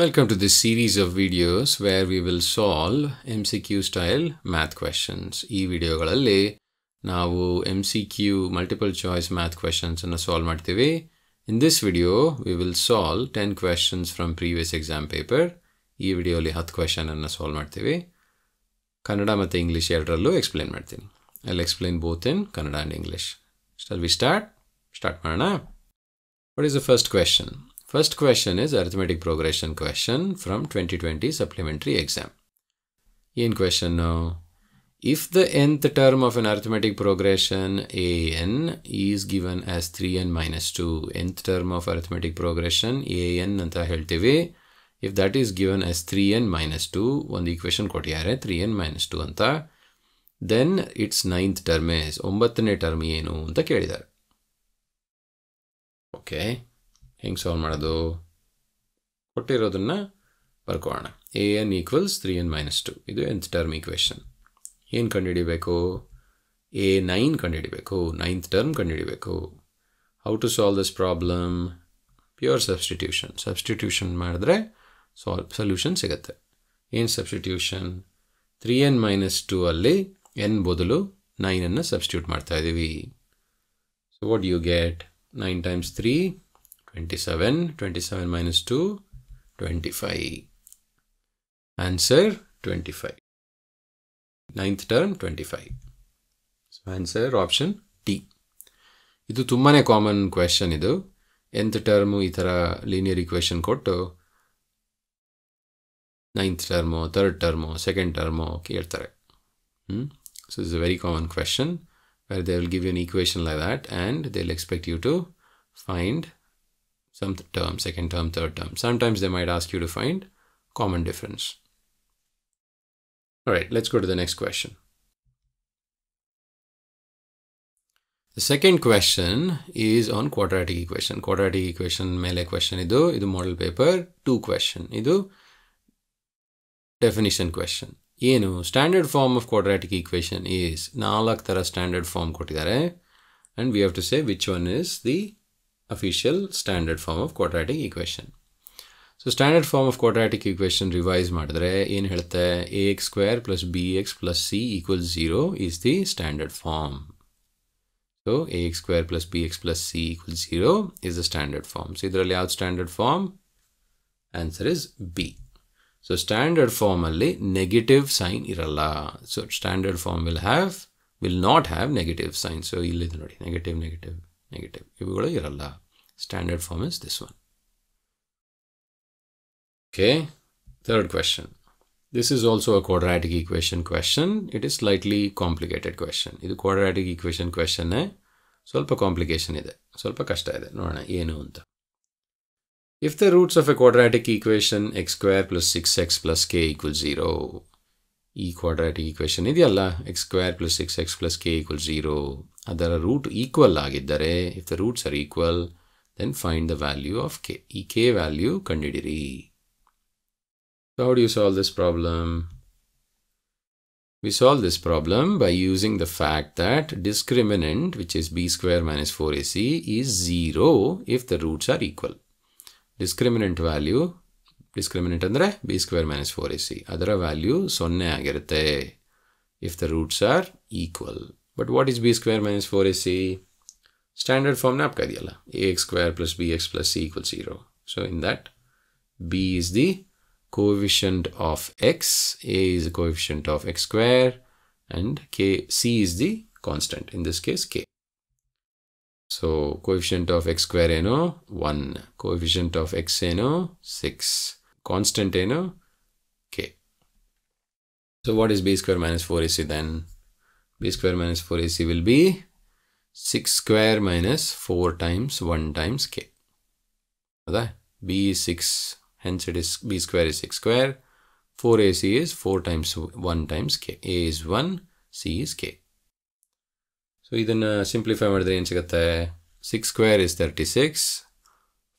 Welcome to this series of videos where we will solve MCQ style math questions. ಈ ವಿಡಿಯೋಗಳಲ್ಲಿ ನಾವು M C Q multiple choice math questions ಅನ್ನು solve ಮಾಡ್ತೀವಿ ಇನ್ this video we will solve ten questions from previous exam paper ಈ ವಿಡಿಯೋಲಿ ಹತ್ತು question ಅನ್ನು solve ಮಾಡ್ತೀವಿ ಕನ್ನಡ ಮತ್ತು ಇಂಗ್ಲೀಷ್ ಎರಡರಲ್ಲೂ ಎಕ್ಸ್ಪ್ಲೇನ್ ಮಾಡ್ತೀನಿ I explain both in Kannada and English ಸ್ಟಲ್ we start start ಮಾಡೋಣ what is the first question First question is arithmetic progression question from 2020 supplementary exam. In question now, if the nth term of an arithmetic progression an is given as 3n minus 2, nth term of arithmetic progression an ಅಂತ ಹೇಳ್ತೀವಿ if that is given as 3n minus 2, ಒಂದು equation ಕೊಟ್ಟಿದ್ದಾರೆ 3n minus 2 ಅಂತ then its ninth term is ಒಂಬತ್ತನೇ term ಏನು ಅಂತ ಕೇಳಿದ್ದಾರೆ okay ಹೆಂಗೆ ಸಾಲ್ವ್ ಮಾಡೋದು? ಕೊಟ್ಟಿರೋದನ್ನು ಬರ್ಕೋಣ A N equals three N minus two ಇದು ಎಂತ್ ಟರ್ಮ್ ಈಕ್ವೇಷನ್ ಏನು ಕಂಡುಹಿಡಿಬೇಕು? ಎ ನೈನ್ ಕಂಡುಹಿಡಿಬೇಕು. ನೈನ್ತ್ ಟರ್ಮ್ ಕಂಡುಹಿಡಿಬೇಕು. How to solve this problem pure substitution substitution ಮಾಡಿದ್ರೆ ಸಾಲ್ವ್ ಸೊಲ್ಯೂಷನ್ ಸಿಗುತ್ತೆ. ಏನು substitution three N minus two ಅಲ್ಲಿ ಎನ್ ಬದಲು ನೈನನ್ನು ಸಬ್ಸ್ಟಿಟ್ಯೂಟ್ ಮಾಡ್ತಾ ಇದ್ದೀವಿ so what you get nine times three 27 27 minus 2 25 answer 25 ninth term 25 so answer option D ಇದು ತುಂಬಾ ಕಾಮನ್ ಕ್ವೆಶನ್ ಇದು ಎಂತ್ ಟರ್ಮು ಈ ಥರ ಲೀನಿಯರ್ ಇಕ್ವೇಶನ್ ಕೊಟ್ಟು ninth term third term second term ಕೇಳ್ತಾರೆ ಹ್ಞೂ so is a very common question where they will give an equation like that and they will expect you to find some term, second term, third term. Sometimes they might ask you to find common difference. All right, let's go to the next question. The second question is on quadratic equation. Quadratic equation mele question idu, idu model paper 2 question. Idu definition question. ಏನು standard form of quadratic equation is ನಾಲ್ಕು ಥರ standard form ಕೊಟ್ಟಿದ್ದಾರೆ and we have to say which one is the official standard form of quadratic equation. So standard form of quadratic equation revise ಮಾಡಿದ್ರೆ ಏನು ಹೇಳುತ್ತೆ A X square plus B X plus C equals zero is the standard form so A X square plus B X plus C equals zero is the standard form so ಇದರಲ್ಲಿ ಯಾವ್ದು standard form answer is B so standard ಫಾರ್ಮಲ್ಲಿ negative sign ಇರಲ್ಲ so standard form will have will not have negative sign so ಇಲ್ಲಿದೆ ನೋಡಿ negative negative Negative ಇವುಗಳು ಇರಲ್ಲ. Standard form is this one okay third question this is also a quadratic equation question it is slightly complicated question ಇದು quadratic equation ಕ್ವೆಶನ್ನೇ ಸ್ವಲ್ಪ complication ಇದೆ. ಸ್ವಲ್ಪ ಕಷ್ಟ ಇದೆ. ನೋಡೋಣ, ಏನು ಅಂತ. If the roots of a quadratic equation X square plus six X plus K equal zero ಈ ಕ್ವಾಡ್ರಾಟಿಕ್ ಈಕ್ವೇಷನ್ ಇದೆಯಲ್ಲ? X square plus six X plus K equal zero ಅದರ ರೂಟ್ ಈಕ್ವಲ್ ಆಗಿದ್ದರೆ if the roots are equal then find the value of K ಈ K value ಕಂಡಿಡಿರಿ how do you solve this problem We solve this problem by using the fact that discriminant, which is b square minus 4ac, is 0 if the roots are equal. Discriminant value discriminant ಅಂದರೆ B square minus four A C ಅದರ value ಸೊನ್ನೆ ಆಗಿರುತ್ತೆ if the roots But what is b square minus 4ac? Standard form. C standard ax square plus bx plus c equals 0. so in that b is the coefficient of x. A is the coefficient of x square. And k c is the constant. In this case k. So coefficient of x square no 1 coefficient of x no 6 constant no k. So what is b square minus 4ac then? b square minus 4ac will be 6 square minus 4 times 1 times k. That b is 6, hence it is b square is 6 square, 4ac is 4 times 1 times k. a is 1, c is k. So ಇದನ್ನು simplify ಮಾಡಿದ್ರೆ ಏನು ಸಿಗುತ್ತೆ six square is thirty six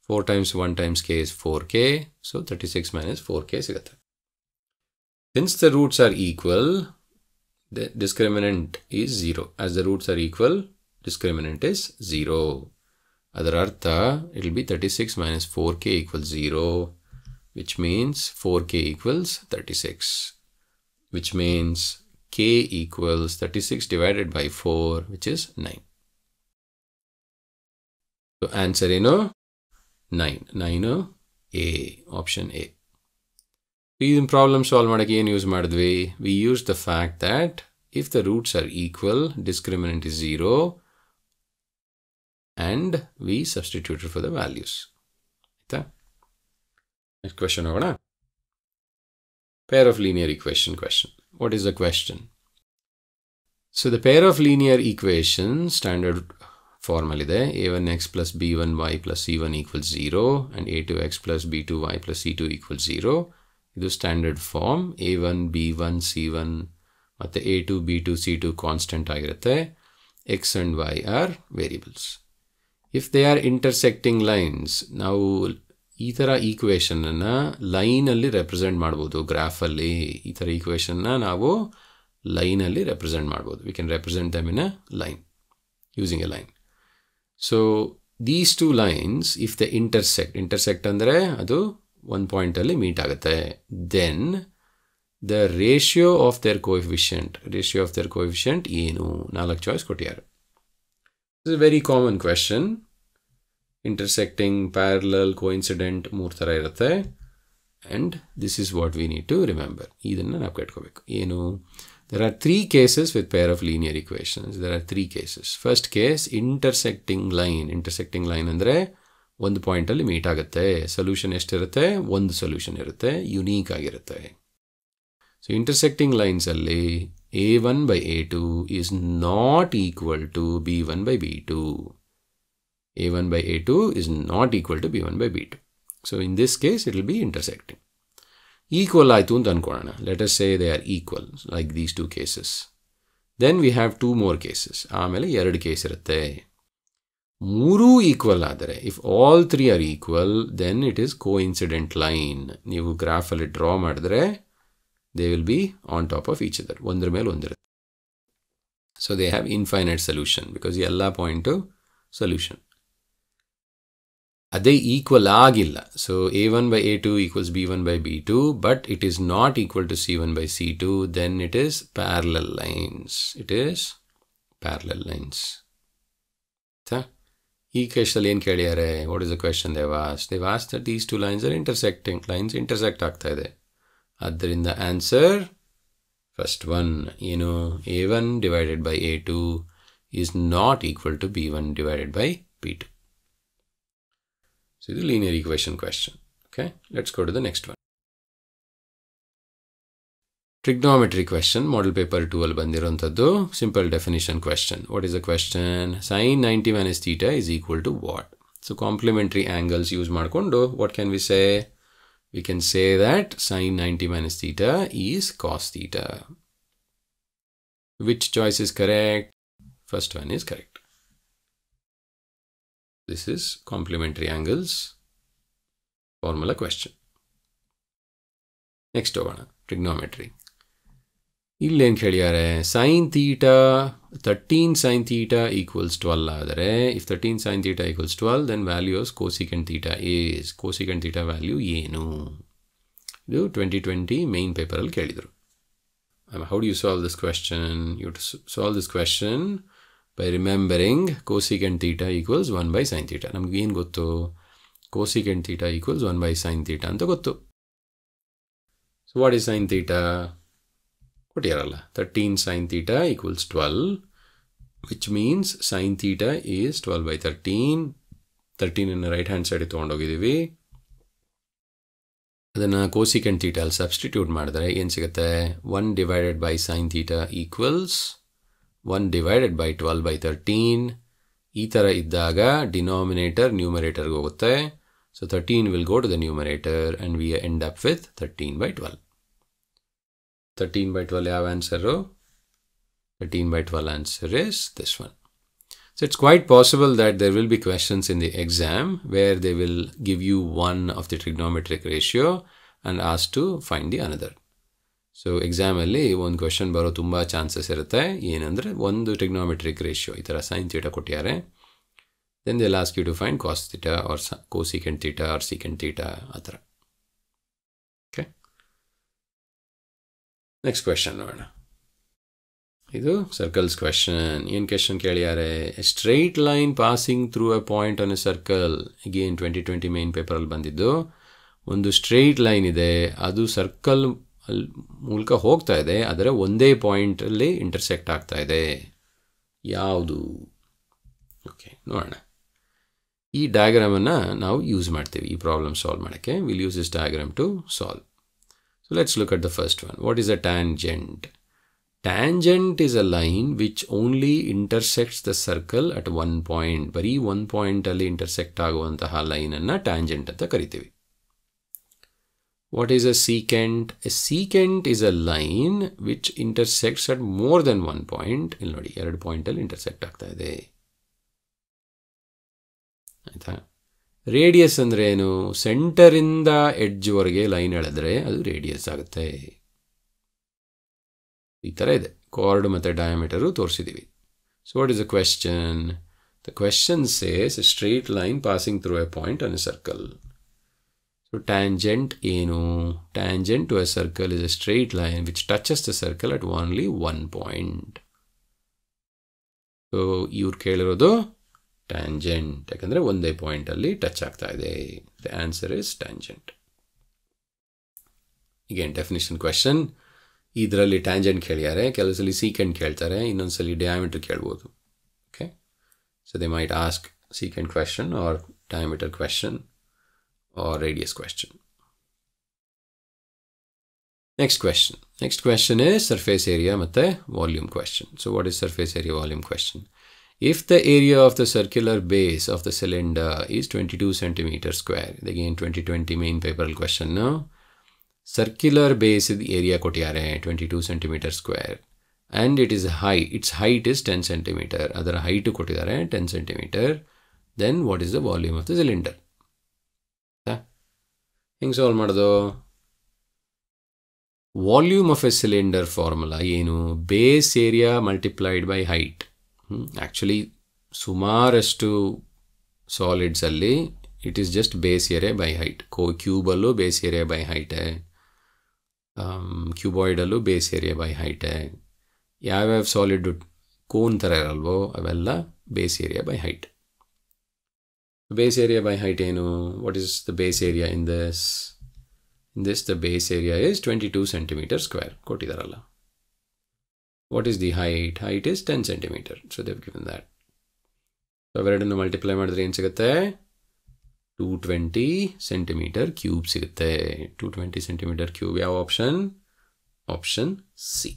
four times one times K is four K so thirty six minus four K ಸಿಗುತ್ತೆ since the roots are equal the discriminant is 0. As the roots are equal, discriminant is 0. Other artha, it will be 36 minus 4k equals 0, which means 4k equals 36, which means k equals 36 divided by 4, which is 9. So answer, you know, 9. 9 A, option A. ಇದನ್ನ problem solve ಮಾಡೋಕ್ಕೆ ಏನು use ಮಾಡಿದ್ವಿ we use the fact that if the roots are equal discriminant is zero and we substituted for the values ಆಯ್ತಾ next question ಹೋಗೋಣ pair of linear equation question. What is the question? So the pair of linear equations standard formal ಇದೆ a1x plus b1y plus c1 equals 0 and a2x plus b2y plus c2 equals 0 ಇದು standard form A one B one C one ಮತ್ತು A two B two C two constant ಆಗಿರುತ್ತೆ. X and Y are variables if they are intersecting lines ನಾವು ಈ ಥರ ಈಕ್ವೇಷನನ್ನು ಲೈನಲ್ಲಿ represent ಮಾಡ್ಬೋದು. ಗ್ರಾಫಲ್ಲಿ ಈ ಥರ ಈಕ್ವೇಷನ್ನ ನಾವು ಲೈನಲ್ಲಿ ರೆಪ್ರೆಸೆಂಟ್ ಮಾಡ್ಬೋದು. We can represent them in a line using a line so these two lines if the intersect intersect ಅಂದರೆ ಅದು ಒಂದು ಪಾಯಿಂಟಲ್ಲಿ ಮೀಟ್ ಆಗುತ್ತೆ then the ratio of their coefficient ratio of their coefficient ಏನು ನಾಲ್ಕು ಚಾಯ್ಸ್ ಕೊಟ್ಟಿದ್ದಾರೆ is a very common question intersecting parallel coincident ಮೂರು ಥರ ಇರುತ್ತೆ and this is what we need to remember ಇದನ್ನು ನಾವು ಕೆಟ್ಕೋಬೇಕು ಏನು there are three cases with pair of linear equations there are three cases first case intersecting line intersecting line ಅಂದರೆ ಒಂದು ಪಾಯಿಂಟಲ್ಲಿ meet ಆಗುತ್ತೆ ಸೊಲ್ಯೂಷನ್ ಎಷ್ಟಿರುತ್ತೆ ಒಂದು ಸೊಲ್ಯೂಷನ್ ಇರುತ್ತೆ ಯುನೀಕ್ ಆಗಿರುತ್ತೆ ಸೊ ಇಂಟರ್ಸೆಕ್ಟಿಂಗ್ ಲೈನ್ಸಲ್ಲಿ A one by A two is not equal to B one by B to a1 by a2 is not equal to b1 by b2. So in this case, it will be intersecting. Equal ಆಯಿತು ಅಂತ ಅನ್ಕೊಳ್ಳೋಣ let us say they are equal like these two cases then we have two more cases ಆಮೇಲೆ ಎರಡು case ಇರುತ್ತೆ ಮೂರೂ equal ಆದರೆ if all three are equal then it is coincident line ನೀವು ಗ್ರಾಫಲ್ಲಿ draw ಮಾಡಿದ್ರೆ they will be on top of each other ಒಂದ್ರ ಮೇಲೆ ಒಂದಿರುತ್ತೆ. So they have infinite solution because ಎಲ್ಲ ಪಾಯಿಂಟು ಸೊಲ್ಯೂಷನ್ ಅದೇ ಈಕ್ವಲ್ ಆಗಿಲ್ಲ. So A one by A two equals B one by B two but it is not equal to C one by C two then it is parallel lines it is parallel lines ಈ ಕೇಸಲ್ಲಿ ಏನು ಕೇಳಿದ್ದಾರೆ what is the question they was they was that these two lines are intersecting lines intersect ಆಗ್ತಾ ಇದೆ ಆದ್ದರಿಂದ answer first one ಏನು A one divided by A two is not equal to B one divided by B to So the linear equation question. Okay, let's go to the next one. Trigonometry question, model paper 2 ಅಲ್ಲಿ ಬಂದಿರೋಂಥದ್ದು simple definition question. What is the question? Sin 90 minus theta is equal to what? So complementary angles use ಮಾಡಿಕೊಂಡು what can we say? We can say that sin 90 minus theta is cos theta. Which choice is correct? First one is correct. This is complementary angles formula question. Next ಹೋಗೋಣ trigonometry ಇಲ್ಲೇನು ಕೇಳಿದ್ದಾರೆ sine theta thirteen sine theta equals twelve ಆದರೆ if thirteen sine theta equals twelve then values cosecant theta as cosecant theta value ಏನು? ಇದು twenty twenty main ಪೇಪರಲ್ಲಿ ಕೇಳಿದರು. How do you solve this question you to solve this question by remembering cosecant theta equals one by sine theta ನಮ್ಗೆ ಏನು ಗೊತ್ತು? Cosecant theta equals one by sine theta ಅಂತ ಗೊತ್ತು. So what is sine theta ಕೊಟ್ಟಿರಲ್ಲ thirteen sine theta equals twelve which means sine theta is twelve by thirteen ತರ್ಟೀನನ್ನು right hand ಸೈಡಿಗೆ ತೊಗೊಂಡೋಗಿದ್ದೀವಿ. ಅದನ್ನು cosecant ತೀಟಲ್ಲಿ substitute ಮಾಡಿದ್ರೆ ಏನು ಸಿಗುತ್ತೆ? One divided by sine theta equals one divided by twelve by thirteen ಈ ಥರ ಇದ್ದಾಗ ಡಿನಾಮಿನೇಟರ್ ನ್ಯೂಮರೇಟರ್ಗೆ ಹೋಗುತ್ತೆ. So thirteen will go to the numerator and we end up with thirteen by twelve thirteen by twelve ಯಾವ answer thirteen by twelve answer is this one So it's quite possible that there will be questions in the exam where they will give you one of the trigonometric ratio and ask to find the another. So ಎಕ್ಸಾಮಲ್ಲಿ ಒಂದು question ಬರೋ ತುಂಬ chances ಇರುತ್ತೆ ಏನಂದರೆ ಒಂದು trigonometric ratio ಈ ಥರ sine theta ಕೊಟ್ಟಿದ್ದಾರೆ then they last you to find cos theta R cosecant theta R secant theta ಆ ಥರ Next question ನೋಡೋಣ. ಇದು ಸರ್ಕಲ್ಸ್ ಕ್ವೆಶನ್ ಏನು ಕ್ವೆಶನ್ ಕೇಳಿದ್ದಾರೆ straight line passing through a point on a circle ಏನು ಟ್ವೆಂಟಿ ಟ್ವೆಂಟಿ ಮೇನ್ ಪೇಪರಲ್ಲಿ ಬಂದಿದ್ದು. ಒಂದು ಸ್ಟ್ರೈಟ್ ಲೈನ್ ಇದೆ. ಅದು ಸರ್ಕಲ್ ಅಲ್ಲಿ ಮೂಲಕ ಹೋಗ್ತಾ ಇದೆ. ಆದರೆ ಒಂದೇ ಪಾಯಿಂಟಲ್ಲಿ ಇಂಟರ್ಸೆಕ್ಟ್ ಆಗ್ತಾ ಇದೆ. ಯಾವುದು? ಓಕೆ ನೋಡೋಣ. ಈ ಡಯಾಗ್ರಾಮನ್ನು ನಾವು ಯೂಸ್ ಮಾಡ್ತೀವಿ ಈ ಪ್ರಾಬ್ಲಮ್ ಸಾಲ್ವ್ ಮಾಡೋಕ್ಕೆ. Will use is diagram to solve so let's look at the first one what is a tangent tangent is a line which only intersects the circle at one point ಬರೀ ಒಂದು ಪಾಯಿಂಟಲ್ಲಿ intersect ಆಗುವಂತಹ ಲೈನನ್ನು tangent ಅಂತ ಕರಿತೀವಿ what is a secant A secant is a line which ಇಂಟರ್ಸೆಕ್ಟ್ಸ್ at more than one point ಇಲ್ಲಿ ನೋಡಿ ಎರಡು ಪಾಯಿಂಟಲ್ಲಿ intersect ಆಗ್ತಾ ಇದೆ ಆಯಿತಾ ರೇಡಿಯಸ್ ಅಂದರೆ ಏನು? ಸೆಂಟರಿಂದ ಎಡ್ಜ್ವರೆಗೆ ಲೈನ್ ಎಳೆದ್ರೆ ಅದು ರೇಡಿಯಸ್ ಆಗುತ್ತೆ. ಈ ಥರ ಇದೆ. ಕಾರ್ಡ್ ಮತ್ತು diameter ತೋರಿಸಿದ್ದೀವಿ so what is a question the question says straight line passing through a point on a circle so tangent ಏನು? Tangent to a circle is a straight line which touches the circle at only one point so ಇವ್ರು ಕೇಳಿರೋದು tangent ಯಾಕಂದರೆ ಒಂದೇ ಪಾಯಿಂಟಲ್ಲಿ touch ಆಗ್ತಾ ಇದೆ. The answer is tangent ಈಗೇನು definition question ಇದರಲ್ಲಿ ಟ್ಯಾಂಜೆಂಟ್ ಕೇಳಿದ್ದಾರೆ ಕೆಲವು ಸಲ ಸೀಕೆಂಡ್ ಕೇಳ್ತಾರೆ ಇನ್ನೊಂದು ಸಲ ಡಯಾಮೀಟರ್ ಕೇಳ್ಬೋದು. Okay so they might ask secant question or diameter question or radius question next question next question is surface area ಮತ್ತು volume question so what is surface area volume question if the area of the circular base of the cylinder is 22 centimeter square again 2020 main paper question now circular base the area ಕೊಟ್ಟಿದ್ದಾರೆ 22 centimeter square and it is high its height is 10 centimeter ಅದರ height ಕೊಟ್ಟಿದ್ದಾರೆ 10 centimeter then what is the volume of the cylinder ಹೆಂಗೆ solve ಮಾಡೋದು volume of A cylinder formula ಏನು base area multiplied by height Actually ಸುಮಾರಷ್ಟು ಸಾಲಿಡ್ಸಲ್ಲಿ it is just base area by height ಕೋ ಕ್ಯೂಬಲ್ಲೂ base area by ಹೈಟೆ ಕ್ಯೂಬಾಯ್ಡಲ್ಲೂ base area by ಹೈಟೆ ಯಾವ್ಯಾವ solid cone ಥರ ಇರಲ್ವೋ ಅವೆಲ್ಲ base area by height base area by height ಏನು? What is the base area in this in this the base area is twenty two centimetre square ಕೊಟ್ಟಿದ್ದಾರಲ್ಲ what is the height? Height is 10 centimeter. So, they've given that. So ಅವೆರಡನ್ನು multiply ಮಾಡಿದ್ರೆ ಏನು ಸಿಗುತ್ತೆ two twenty centimetre cube ಸಿಗುತ್ತೆ two twenty centimetre cube ಯಾವ option option C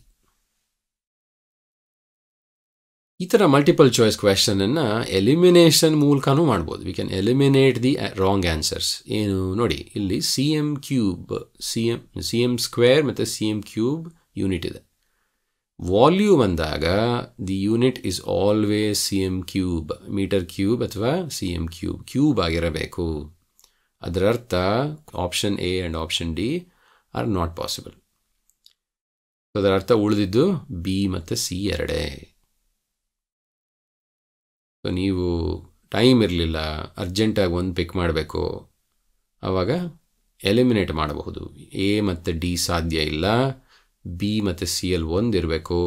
ಈ ಥರ multiple choice ಕ್ವೆಶನನ್ನು elimination ಮೂಲಕನೂ ಮಾಡ್ಬೋದು. We can eliminate the wrong answers ಏನು? ನೋಡಿ, ಇಲ್ಲಿ C M cube C M C M square ಮತ್ತು ಸಿ ಎಂ ಕ್ಯೂಬ್ ಯೂನಿಟ್ ಇದೆ. ವಾಲ್ಯೂಮ್ ಅಂದಾಗ the unit is always C M cube metre cube ಅಥವಾ ಸಿ ಎಂ ಕ್ಯೂಬ್ ಕ್ಯೂಬ್ ಆಗಿರಬೇಕು. ಅದರ ಅರ್ಥ option A and option D are not possible ಅದರ ಅರ್ಥ ಉಳಿದಿದ್ದು ಬಿ ಮತ್ತು ಸಿ ಎರಡೇ. ಸೊ ನೀವು ಟೈಮ್ ಇರಲಿಲ್ಲ ಅರ್ಜೆಂಟಾಗಿ ಒಂದು ಪಿಕ್ ಮಾಡಬೇಕು. ಆವಾಗ ಎಲಿಮಿನೇಟ್ ಮಾಡಬಹುದು. ಎ ಮತ್ತು ಡಿ ಸಾಧ್ಯ ಇಲ್ಲ. ಬಿ ಮತ್ತು ಸಿ ಎಲ್ ಒಂದು ಇರಬೇಕು.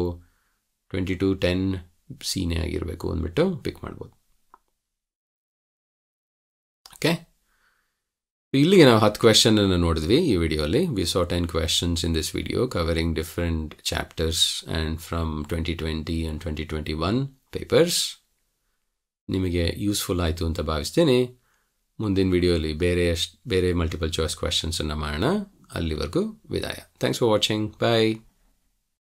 ಟ್ವೆಂಟಿ ಟು ಟೆನ್ ಸಿನೇ ಆಗಿರಬೇಕು ಅಂದ್ಬಿಟ್ಟು ಪಿಕ್ ಮಾಡ್ಬೋದು. ಓಕೆ ಇಲ್ಲಿಗೆ ನಾವು ಹತ್ತು ಕ್ವೆಶನನ್ನು ನೋಡಿದ್ವಿ ಈ ವಿಡಿಯೋಲಿ. We saw ten questions in this video covering different chapters and from twenty twenty and twenty twenty one papers ನಿಮಗೆ ಯೂಸ್ಫುಲ್ ಆಯಿತು ಅಂತ ಭಾವಿಸ್ತೇನೆ. ಮುಂದಿನ ವಿಡಿಯೋಲಿ ಬೇರೆ ಬೇರೆ ಮಲ್ಟಿಪಲ್ ಚಾಯ್ಸ್ ಕ್ವೆಶನ್ಸನ್ನು ಮಾಡೋಣ. ಅಲ್ಲಿವರೆಗೂ ವಿದಾಯ ಥ್ಯಾಂಕ್ಸ್ ಫಾರ್ ವಾಚಿಂಗ್ ಬಾಯ್